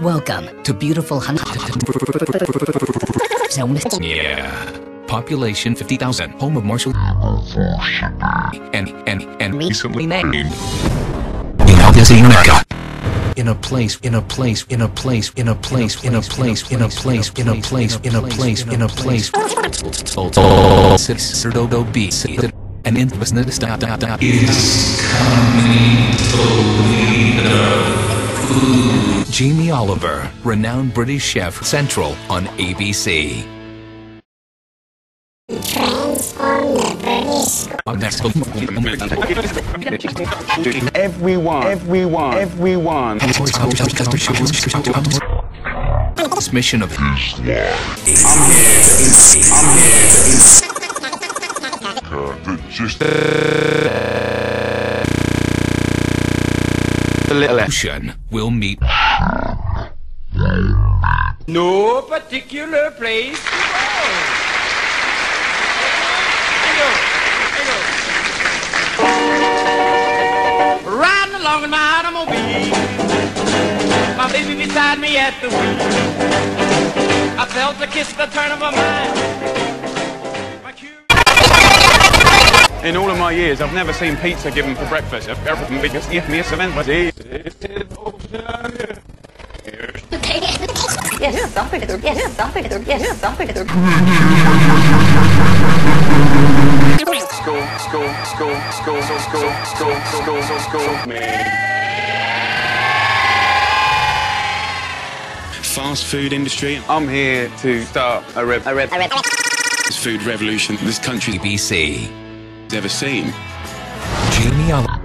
Welcome to beautiful Hun- Yeah. Population 50,000. Home of Marshall. And, and, and recently named. In America. In a place, in a place, in a place, in a place, in a place, in a place, in a place, in a place, in a place. Six Serdodo B. An infamous is coming. Jamie Oliver, renowned British chef, Central on ABC. Everyone, everyone, everyone. This mission of Just ocean will meet No particular place to go. Hello, hello. Riding along in my automobile, my baby beside me at the wheel. I felt the kiss, the turn of a mind. In all of my years, I've never seen pizza given for breakfast. Everything because if me event was School, school, school, school, school, school, school, school, school, school, fast food industry, I'm here to start a rev. A rev. A rev. this food revolution this country's ABC. ever seen. Jamie Oliver.